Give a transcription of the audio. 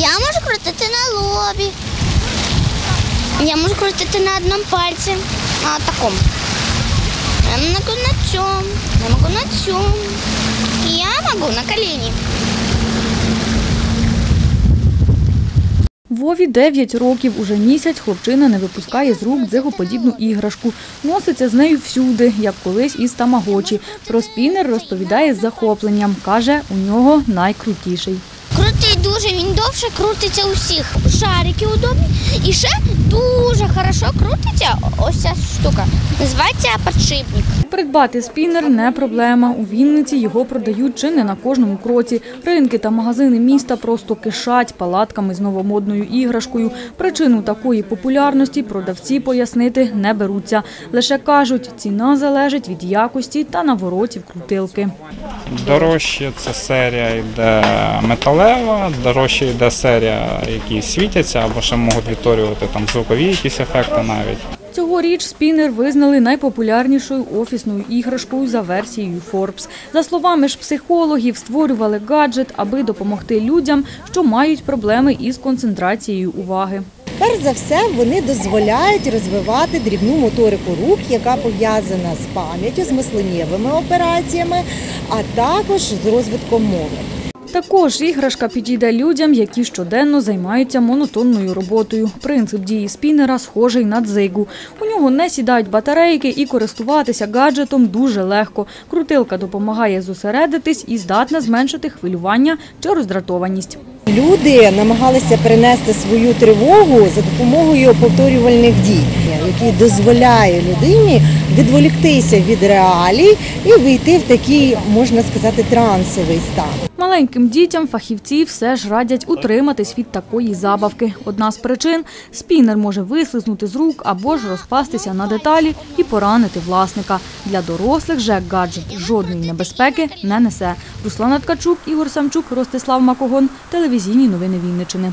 Я можу крутити на лобі. Я можу крутити на одному пальці. На такому. Я могу на цьому. Я могу на цьому. Я могу на коліні. Вові 9 років. Уже місяць хлопчина не випускає з рук дзигоподібну іграшку. Носиться з нею всюди, як колись із тамагочі. Про спінер розповідає з захопленням. Каже, у нього найкрутіший. Крутий дуже, він довше крутиться усіх. Шарики удобні. І ще дуже хорошо крутиться ось ця штука. Називається подшипник. Придбати спінер не проблема. У Вінниці його продають чи не на кожному кроці. Ринки та магазини міста просто кишать палатками з новомодною іграшкою. Причину такої популярності продавці пояснити не беруться. Лише кажуть, ціна залежить від якості та наворотів крутилки. Дорожче це серія йде металева, дорожче йде серія, які світяться або ще можуть відтворювати там звукові якісь ефекти навіть. Цьогоріч спінер визнали найпопулярнішою офісною іграшкою за версією Forbes. За словами ж психологів, створювали гаджет, аби допомогти людям, що мають проблеми із концентрацією уваги. Перш за все, вони дозволяють розвивати дрібну моторику рук, яка пов'язана з пам'яттю, з мисленнєвими операціями, а також з розвитком мови. Також іграшка підійде людям, які щоденно займаються монотонною роботою. Принцип дії спінера схожий на дзигу. У нього не сідають батарейки і користуватися гаджетом дуже легко. Крутилка допомагає зосередитись і здатна зменшити хвилювання чи роздратованість. Люди намагалися перенести свою тривогу за допомогою повторювальних дій, які дозволяє людині відволіктися від реалій і вийти в такий, можна сказати, трансовий стан. Маленьким дітям фахівці все ж радять утриматись від такої забавки. Одна з причин – спінер може вислизнути з рук або ж розпастися на деталі і поранити власника. Для дорослих же гаджет жодної небезпеки не несе. Руслана Ткачук, Ігор Самчук, Ростислав Макогон. Телевізійні новини Вінничини.